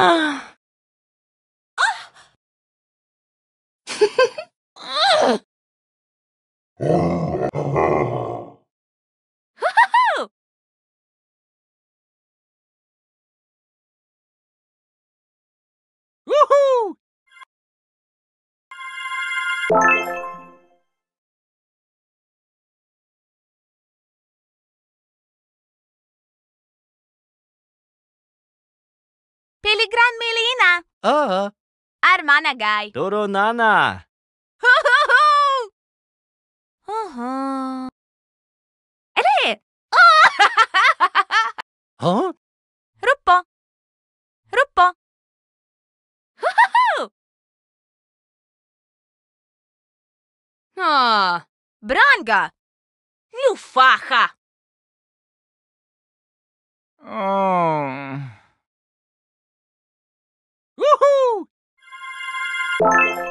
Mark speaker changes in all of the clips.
Speaker 1: あ
Speaker 2: あ。Telegram Melina.
Speaker 1: Ah,
Speaker 2: ah. Oo.
Speaker 1: Armanagay. Turo nana.
Speaker 2: Uh-huh. Ele! É? Oh!
Speaker 1: huh?
Speaker 2: Ruppo. Ruppo. ah, branga. Lufaja.
Speaker 1: Oh. Ah. Oh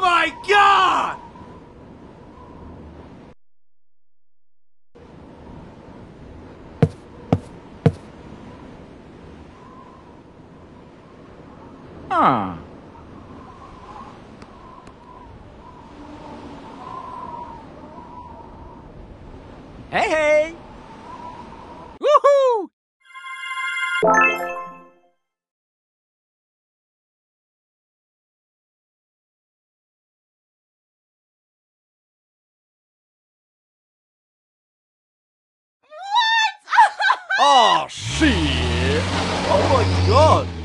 Speaker 1: my god! Ah. Hey, hey! Woohoo! Oh shit! Oh my god!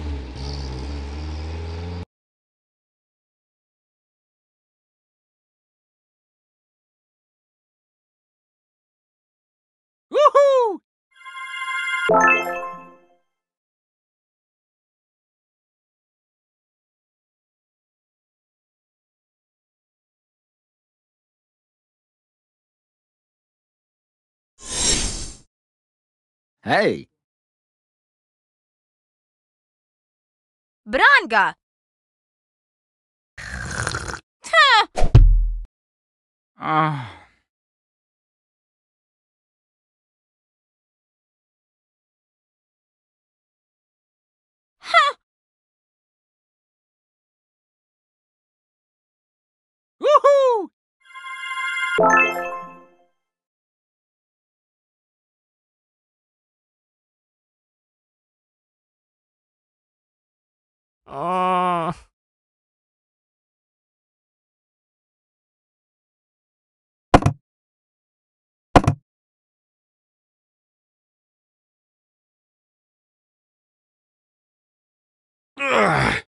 Speaker 1: Hey!
Speaker 2: Branga!
Speaker 1: Ah. Woohoo! あ
Speaker 3: あ。
Speaker 1: Ugh.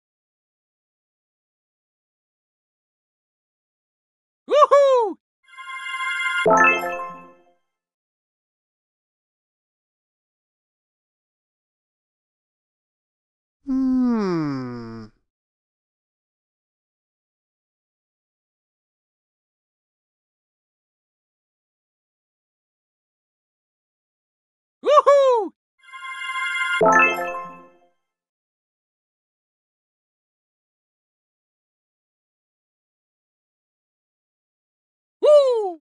Speaker 1: Woo! Woohoo!